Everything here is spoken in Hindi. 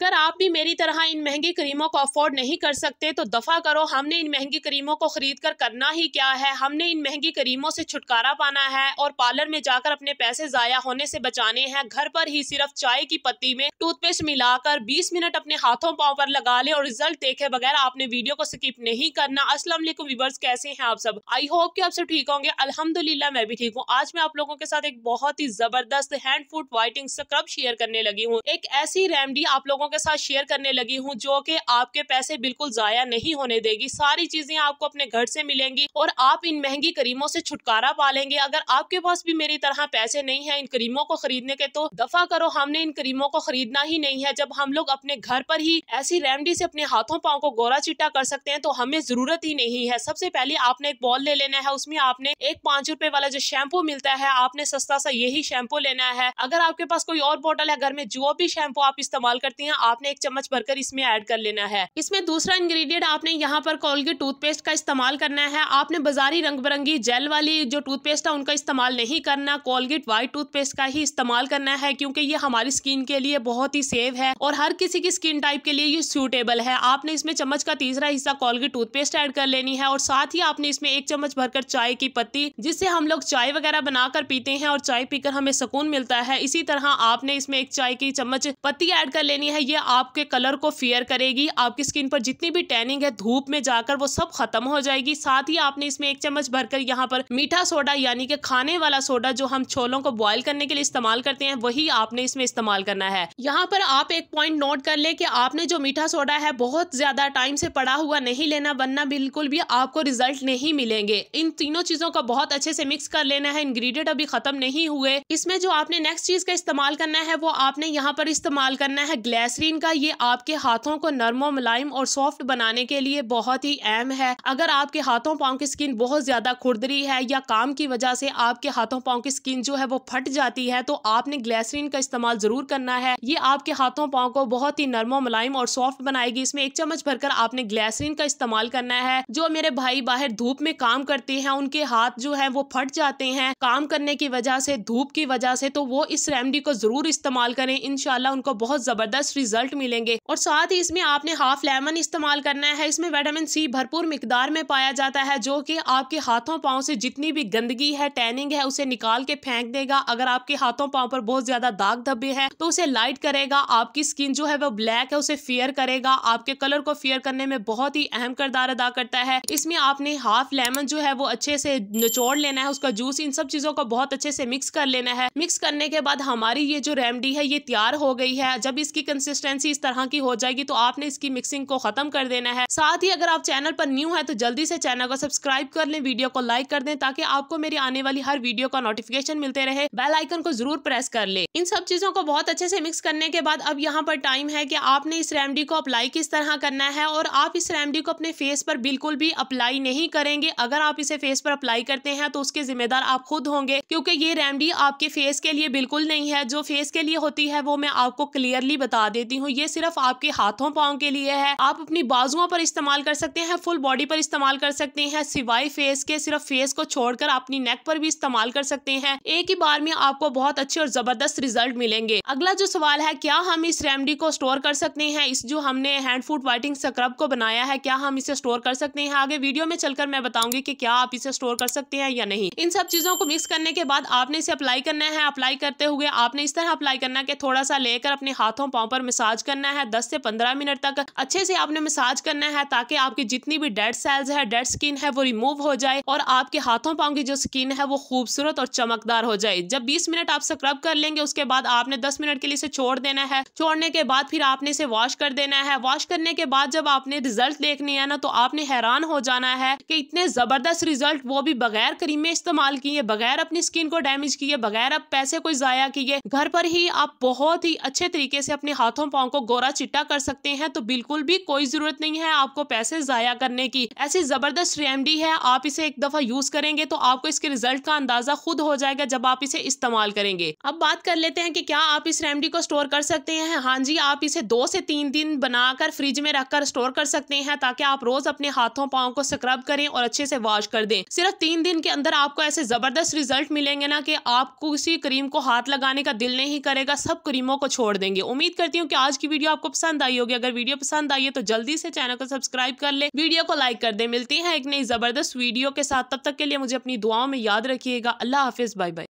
अगर आप भी मेरी तरह इन महँगी क्रीमों को अफोर्ड नहीं कर सकते तो दफ़ा करो, हमने इन महँगी क्रीमों को खरीद कर करना ही क्या है? हमने इन महँगी क्रीमों से छुटकारा पाना है और पार्लर में जाकर अपने पैसे जाया होने से बचाने हैं। घर पर ही सिर्फ़ चाय की पत्ती में टूथपेस्ट मिलाकर 20 मिनट अपने हाथों पाँव पर लगा ले और रिज़ल्ट देखे बगैर आपने वीडियो को स्किप नहीं करना। असलम व्यूवर्स कैसे हैं आप सब? आई होप कि आप सब ठीक होंगे। अलहमदुल्ला मैं भी ठीक हूँ। आज मैं आप लोगों के साथ एक बहुत ही ज़बरदस्त hand foot whitening scrub share करने लगी हूँ। एक ऐसी रेमडी आप लोगों के साथ शेयर करने लगी हूँ, जो कि आपके पैसे बिल्कुल जाया नहीं होने देगी। सारी चीज़ें आपको अपने घर से मिलेंगी और आप इन महँगी करीमों से छुटकारा पा लेंगे। अगर आपके पास भी मेरी तरह पैसे नहीं है इन करीमों को खरीदने के तो दफ़ा करो, हमने इन करीमों को खरीदना ही नहीं है। जब हम लोग अपने घर पर ही ऐसी रेमडी से अपने हाथों पाओ को गोरा चिट्टा कर सकते हैं तो हमें ज़रूरत ही नहीं है। सबसे पहले आपने एक बॉल ले लेना है, उसमें आपने एक पाँच रुपए वाला जो शैम्पू मिलता है, आपने सस्ता सा यही शैम्पू लेना है। अगर आपके पास कोई और बोतल है, घर में जो भी शैम्पू आप इस्तेमाल करती हैं आपने एक चम्मच भरकर इसमें ऐड कर लेना है। इसमें दूसरा इंग्रेडिएंट आपने यहाँ पर कोलगेट टूथपेस्ट का इस्तेमाल करना है। आपने बाजारी रंग बिरंगी जेल वाली जो टूथपेस्ट है, उनका इस्तेमाल नहीं करना। कोलगेट व्हाइट टूथपेस्ट का ही इस्तेमाल करना है, क्योंकि ये हमारी स्किन के लिए बहुत ही सेफ़ है और हर किसी की स्किन टाइप के लिए ये सूटेबल है। आपने इसमें चम्मच का तीसरा हिस्सा कोलगेट टूथपेस्ट ऐड कर लेनी है और साथ ही आपने इसमें एक चम्मच भरकर चाय की पत्ती, जिससे हम लोग चाय वगैरह बनाकर पीते हैं और चाय पीकर हमें सुकून मिलता है। इसी तरह आपने इसमें एक चाय की चम्मच पत्ती ऐड कर लेनी है ये आपके कलर को फेयर करेगी, आपकी स्किन पर जितनी भी टैनिंग है, धूप में जाकर वो सब खत्म हो जाएगी। साथ ही आपने इसमें एक चम्मच भरकर यहाँ पर मीठा सोडा यानी कि खाने वाला सोडा जो हम छोलों को बॉयल करने के लिए इस्तेमाल करते हैं, वही आपने इसमें इस्तेमाल करना है। यहाँ पर आप एक पॉइंट नोट कर ले कि आपने जो मीठा सोडा है, बहुत ज़्यादा टाइम से पड़ा हुआ नहीं लेना, वरना बिल्कुल भी आपको रिज़ल्ट नहीं मिलेंगे। इन तीनों चीज़ों का बहुत अच्छे से मिक्स कर लेना है इंग्रेडिएंट अभी खत्म नहीं हुए। इसमें जो आपने नेक्स्ट चीज़ का इस्तेमाल करना है, वो आपने यहाँ पर इस्तेमाल करना है ग्लेसरीन का ये आपके हाथों को नरमो मुलायम और सॉफ्ट बनाने के लिए बहुत ही अहम है। अगर आपके हाथों पाँव की स्किन बहुत ज़्यादा खुरदरी है या काम की वजह से आपके हाथों पाँव की स्किन जो है वो फट जाती है तो आपने ग्लेसरीन का इस्तेमाल ज़रूर करना है। ये आपके हाथों पाँव को बहुत ही नरमो मुलायम और सॉफ्ट बनाएगी। इसमें एक चम्मच भरकर आपने ग्लेसरीन का इस्तेमाल करना है। जो मेरे भाई बाहर धूप में काम करते हैं, उनके हाथ जो है वो फट जाते हैं काम करने की वजह से, धूप की वजह से तो वो इस रेमडी को ज़रूर इस्तेमाल करें। इनशाला उनको बहुत ज़बरदस्त रिज़ल्ट मिलेंगे। और साथ ही इसमें आपने हाफ़ लेमन इस्तेमाल करना है। इसमें विटामिन सी भरपूर मिकदार में पाया जाता है, जो कि आपके हाथों पाँव से जितनी भी गंदगी है टैनिंग है, उसे निकाल के फेंक देगा। अगर आपके हाथों पाँव पर बहुत ज़्यादा दाग धब्बे हैं तो उसे लाइट करेगा। आपकी स्किन जो है वो ब्लैक है, उसे फेयर करेगा। आपके कलर को फेयर करने में बहुत ही अहम किरदार अदा करता है। इसमें आपने हाफ़ लेमन जो है वो अच्छे से निचोड़ लेना है, उसका जूस इन सब चीज़ों को बहुत अच्छे से मिक्स कर लेना है। मिक्स करने के बाद हमारी ये जो रेमडी है, ये तैयार हो गई है। जब इसकी कंसिस्टेंसी इस तरह की हो जाएगी तो आपने इसकी मिक्सिंग को खत्म कर देना है। साथ ही अगर आप चैनल पर न्यू है तो जल्दी से चैनल को सब्सक्राइब कर लें वीडियो को लाइक कर दें, ताकि आपको मेरी आने वाली हर वीडियो का नोटिफिकेशन मिलते रहे। बेल आइकन को ज़रूर प्रेस कर ले। इन सब चीज़ों को बहुत अच्छे से मिक्स करने के बाद अब यहाँ पर टाइम है कि आपने इस रेमडी को अप्लाई किस तरह करना है, और आप इस रेमडी को अपने फेस पर बिल्कुल भी अप्लाई नहीं करेंगे। अगर आप इसे फेस पर अप्लाई करते हैं तो उसके जिम्मेदार आप खुद होंगे, क्योंकि ये रेमडी आपके फेस के लिए बिल्कुल नहीं है। जो फेस के लिए होती है, वो मैं आपको क्लियरली बता देती हूँ। ये सिर्फ़ आपके हाथों पाओ के लिए है। आप अपनी बाजुओं पर इस्तेमाल कर सकते हैं फुल बॉडी पर इस्तेमाल कर सकते हैं, सिवाय फेस के, सिर्फ़ फेस को छोड़कर अपनी नेक पर भी इस्तेमाल कर सकते हैं। एक ही बार में आपको बहुत अच्छे और ज़बरदस्त रिज़ल्ट मिलेंगे। अगला जो सवाल है, क्या हम इस रेमडी को स्टोर कर सकते हैं? इस जो हमने हैंड फ़ूड वाइटिंग स्क्रब को बनाया है, क्या हम इसे स्टोर कर सकते हैं? आगे वीडियो में चलकर मैं बताऊँगी की क्या आप इसे स्टोर कर सकते हैं या नहीं। इन सब चीज़ों को मिक्स करने के बाद आपने इसे अप्लाई करना है। अप्लाई करते हुए आपने इस तरह अप्लाई करना है थोड़ा सा लेकर अपने हाथों, पाँव पर मसाज करना है, दस से पंद्रह मिनट तक अच्छे से आपने मसाज करना है ताकि आपकी जितनी भी डेड सेल्स है डेड स्किन है, वो रिमूव हो जाए और आपके हाथों पाँव की जो स्किन है, वो खूबसूरत और चमकदार हो जाए। जब बीस मिनट आप स्क्रब कर लेंगे, उसके बाद आपने दस मिनट के लिए इसे छोड़ देना है। छोड़ने के बाद फिर आपने इसे वॉश कर देना है। वॉश करने के बाद जब आपने रिज़ल्ट देखनी है ना तो आपने हैरान हो जाना है कि इतने ज़बरदस्त रिज़ल्ट वो भी बगैर क्रीमें इस्तेमाल किए, बगैर अपनी स्किन को डैमेज किए, बगैर अब पैसे कोई जाया किए, घर पर ही आप बहुत ही अच्छे तरीके से अपने हाथों पाँव को गोरा चिट्टा कर सकते हैं तो बिल्कुल भी कोई ज़रूरत नहीं है आपको पैसे जाया करने की। ऐसी ज़बरदस्त रेमडी है, आप इसे एक दफ़ा यूज़ करेंगे तो आपको इसके रिज़ल्ट का अंदाज़ा खुद हो जाएगा जब आप इसे इस्तेमाल करेंगे। अब बात कर लेते हैं कि क्या आप इस रेमडी को स्टोर कर सकते हैं? हाँ जी, आप इसे दो से तीन दिन बनाकर फ्रिज में रखकर स्टोर कर सकते हैं, ताकि आप रोज अपने हाथों पाओ को स्क्रब करें और अच्छे से वॉश कर दें। सिर्फ़ तीन दिन के अंदर आपको ऐसे ज़बरदस्त रिज़ल्ट मिलेंगे ना कि आपको किसी क्रीम को हाथ लगाने का दिल नहीं करेगा, सब क्रीमों को छोड़ देंगे। उम्मीद करती हूँ कि आज की वीडियो आपको पसंद आई होगी। अगर वीडियो पसंद आई है तो जल्दी से चैनल को सब्सक्राइब कर ले। वीडियो को लाइक कर दे। मिलती है एक नई ज़बरदस्त वीडियो के साथ। तब तक के लिए मुझे अपनी दुआओं में याद रखिएगा। अल्लाह हाफिज। Bye bye